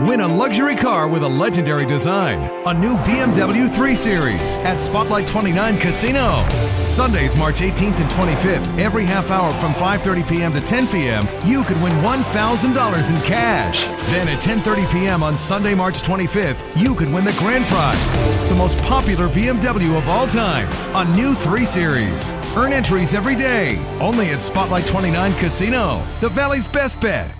Win a luxury car with a legendary design. A new BMW 3 Series at Spotlight 29 Casino. Sundays, March 18th and 25th, every half hour from 5:30 p.m. to 10 p.m., you could win $1,000 in cash. Then at 10:30 p.m. on Sunday, March 25th, you could win the grand prize, the most popular BMW of all time, a new 3 Series. Earn entries every day, only at Spotlight 29 Casino, the Valley's best bet.